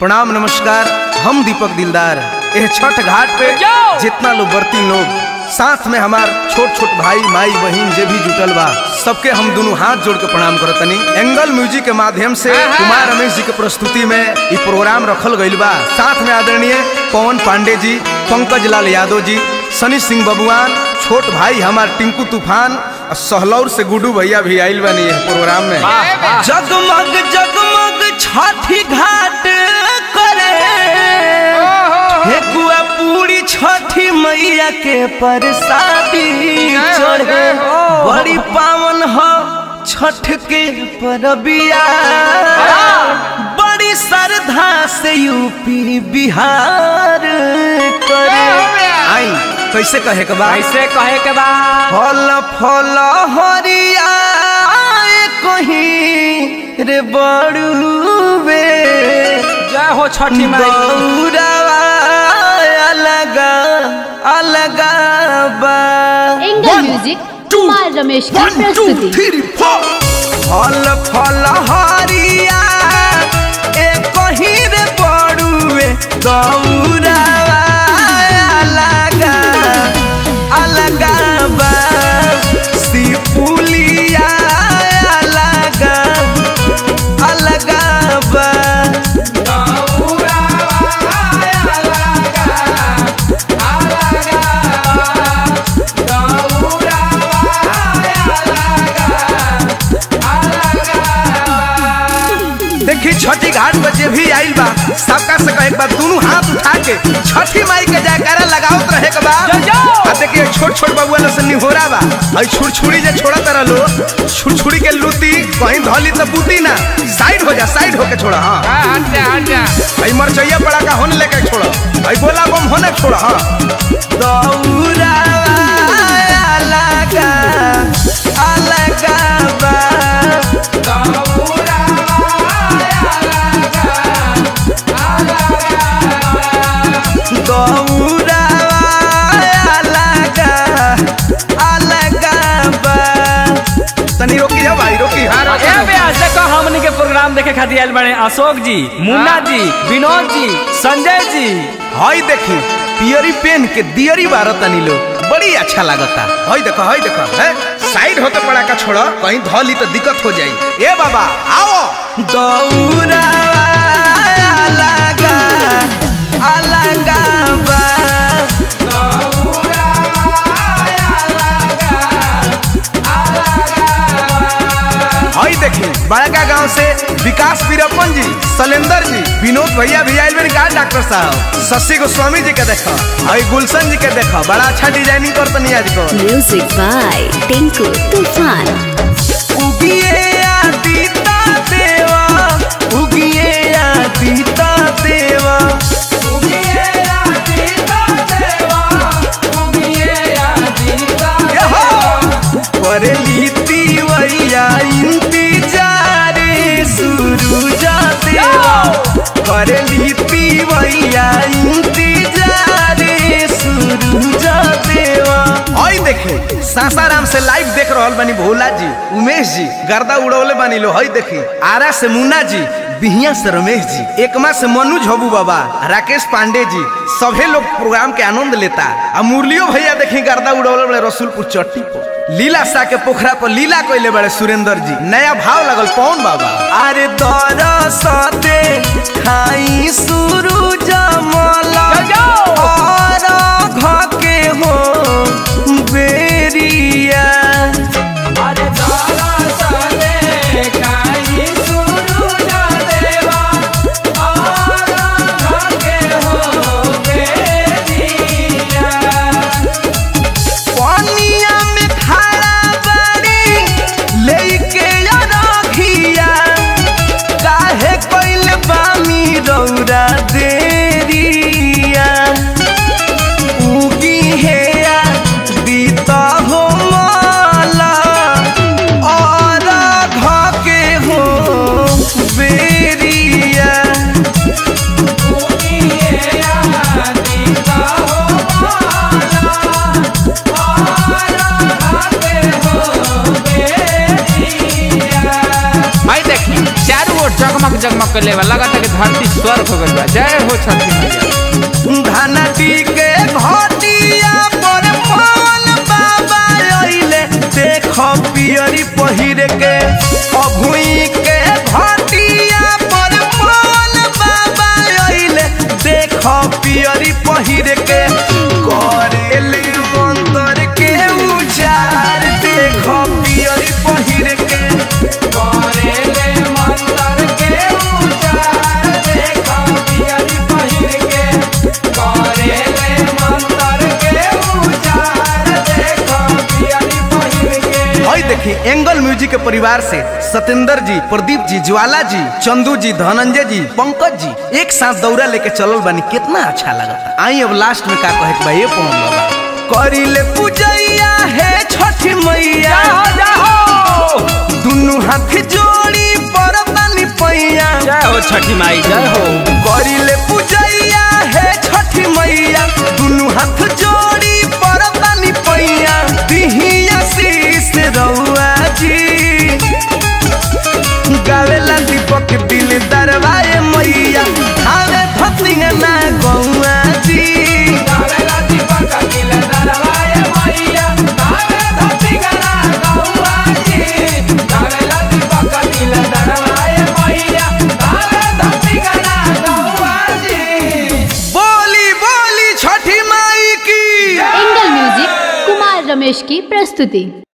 प्रणाम नमस्कार। हम दीपक दिलदार यह छठ घाट पे जितना लोग बरती लोग साथ में हमार छोट छोट भाई माई बहन जे भी जुटल बा सबके हम दोनों हाथ जोड़ के प्रणाम करतनी एंगल म्यूज़िक के माध्यम से। कुमार रमेश जी के प्रस्तुति में ये प्रोग्राम रखल गईल बा। साथ में आदरणीय पवन पांडे जी पंकज लाल यादव जी सनी सिंह बबुआन छोट भाई हमार टिंकू तूफ़ान और सहलौर से गुडू भैया भी आइल बनी है प्रोग्राम में। जगमग जगमग छठी घाट छठी मैया के परसादी चढ़े। बड़ी पावन हो छठ के परबिया बड़ी श्रद्धा से यूपी बिहार करे। आई कैसे कहे के बा? ऐसे कहे के बा? फल फल हरिया कहीं रे बड़ुबे जय हो छठी माई रमेश की प्रस्तुति। फल फल हरिया ए बड़ुए छठी घाट पर जे भी आइल बा सबका से कहे के बा दोनों हाथ उठा के छठी माई के जयकारा लगावत रहे के देखिए छोट छोट बबुआ लोग से निहोरा बा आई छुड़छुड़ी जे छोड़ा तरह लो छुड़छुड़ी के लूती कहीं धली तो बूती ना साइड हो जा साइड होके छोड़ा हाँ। हट जा हट जा। आई मरचैया पड़ा का होने लेके छोड़ा आई बोला बम होने छोड़ा हाँ। देखे खातिर आइल बने अशोक जी मुन्ना जी विनोद जी संजय जी हई देखी पियरी पेन के दियरी बारत तनी लो बड़ी अच्छा लागता हई देखो हई देखो है साइड होते पड़ा का छोड़ो कहीं धली तो दिक्कत हो जाई ए बाबा आओ गौरवा देखी। बड़का गाँव से विकास वीरप्पन जी शैलेंद्र जी विनोद भैया भी आइल बनी का डॉक्टर साहब। शशि गोस्वामी जी के देखो हई गुलशन जी के देखो बड़ा अच्छा डिज़ाइनिंग कर तनी आज को म्यूज़िक बाय टिंकू तूफ़ान उगिए आदिता देवा उगिए आदिता देवा। उगिए आदिता करे लीती वैया इंतज़ार देखी, सासाराम से लाइव देख रहा बनी भोला जी उमेश जी, गर्दा उड़ौले बनी लो हई देखी। आरा से मुन्ना जी बिहिया से रमेश जी। एकमा से मनुज हबू बाबा राकेश पांडे जी सभे लोग प्रोग्राम के आनंद लेता। आ मुरलियो भैया देखी गर्दा उड़ौल बड़े रसूलपुर चट्टी पर। लीला सा के पोखरा पर लीला कैले बड़े सुरेंद्र जी। नया भाव लगल पवन बाबा। अरे दरसते खाई सुरुज मला। जगमग जगमग कर लेवा लगा था कि धरती स्वर्ग हो गई बा। जय हो छठी धनती के घटिया पर पवन बाबा अइले। देख पियरी पहिर के अभुई देखी एंगल म्यूज़िक के परिवार से सतेंद्र जी प्रदीप जी ज्वाला जी चंदू जी धनंजय जी पंकज जी एक साथ दौरा लेके चलल बानी। कितना अच्छा लगा आई अब लास्ट में का कहे बा ये बाबा करिले पूजैया हे छठी मैया। दुनु हाथ जोड़ी पर बानी पैया। जय हो छठी माई जय हो। करिले पूजैया बोली